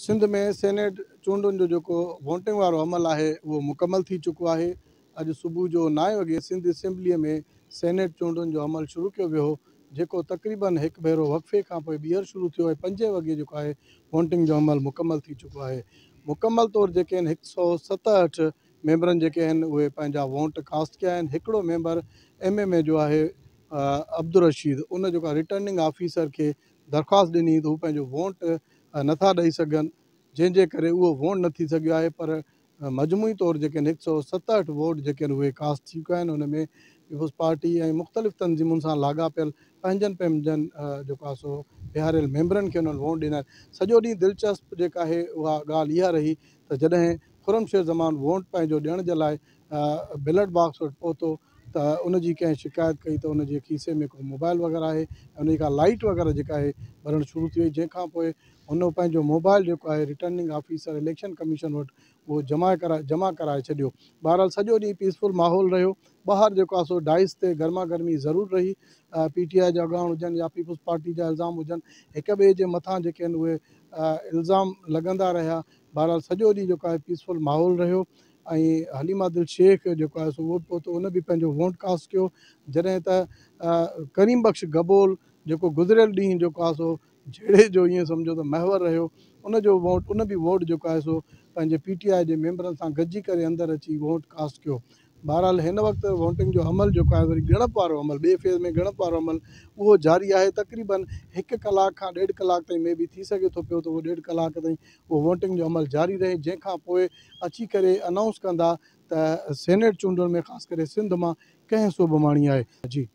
सिंध में सेनेट चूंडुनि जो जेको वोटिंग वारो अमल आहे उहो मुकमल थी चुको आहे अॼु सुबुह जो नाए वॻे सिंध असैम्बलीअ में सेनेट चूंडुनि जो अमल शुरू कयो वियो हो जेको तक़रीबन हिकु भेरो हफ़े खां पोइ ॿीहर शुरू थियो आहे पंजे वॻे जेको आहे वोटिंग जो अमल मुकमल थी चुको आहे मुकमल तौरु जेके आहिनि हिकु सौ सतहठि मैंबरनि जेके आहिनि उहे पंहिंजा वोट कास्ट कया आहिनि हिकिड़ो मैंबर एम एम ए जो आहे अब्दुल रशीद उन जेको आहे रिटर्निंग ऑफिसर खे दरख़्वास्त ॾिनी त हू पंहिंजो वोट नथा ॾेई सघनि जंहिंजे करे उहो वोट न थी सघियो आहे पर मजमूई तौरु जेके आहिनि हिकु सौ सतहठि वोट जेके आहिनि उहे कास्ट थी उनमें पीपुल्स पार्टी ऐं मुख़्तलिफ़ तनज़ीमुनि सां लाॻापियल पंहिंजनि पंहिंजनि जेको आहे सो वेहारियल मैंबरनि खे हुननि वोट ॾिना आहिनि सॼो ॾींहुं दिलचस्पु जेका आहे उहा ॻाल्हि इहा रही त जॾहिं वोट पंहिंजो ॾियण जे लाइ बॉक्स वटि पहुतो त उनजी कंहिं शिकायत कई त उनजे खीसे में को मोबाइल वग़ैरह आहे ऐं उन खां लाइट वग़ैरह जेका आहे भरणु शुरू थी वई जंहिंखां पोइ उन पंहिंजो मोबाइल जेको आहे रिटर्निंग ऑफिसर इलेक्शन कमीशन वटि उहो जमाए कराए जमा कराए छॾियो ॿार सॼो ॾींहुं पीसफुल माहौल रहियो ॿाहिरि जेको आहे सो डाइस ते गर्मा गर्मी ज़रूरु रही पी पीटीआई जा अॻियां हुजनि या पीपुल्स पार्टी जा इल्ज़ाम हुजनि हिक ॿिए जे मथां जेके आहिनि उहे इल्ज़ाम लॻंदा रहिया ॿारहाल सॼो ॾींहुं जेको आहे पीसफुल माहौल रहियो ऐं हलीमा दिल शेख जेको आहे सो वोट पहुतो उन बि पंहिंजो वोटकास्ट कयो जॾहिं त करीम बख़्श गबोल जेको गुज़रियल ॾींहुं जेको आहे सो जहिड़े जो ईअं सम्झो त महवर रहियो उनजो वोट उन बि वोट जेको आहे सो पंहिंजे पी टी आई जे मेंबरनि सां गॾिजी करे अंदरि अची वोटकास्ट कयो बहरहाल हिन वक़्तु वोटिंग जो अमल जेको आहे वरी ॻणप वारो अमल ॿिए फेज़ में ॻणप वारो अमल उहो जारी आहे तकरीबन हिकु कलाक खां ॾेढ कलाक ताईं में बि थी सघे थो पियो त उहो ॾेढ कलाक ताईं उहो वोटिंग जो अमल जारी रहे जंहिंखां पोइ अची करे अनाउंस कंदा त सेनेट चूंडण में ख़ासि करे सिंध मां कंहिं सूबमाणी आहे जी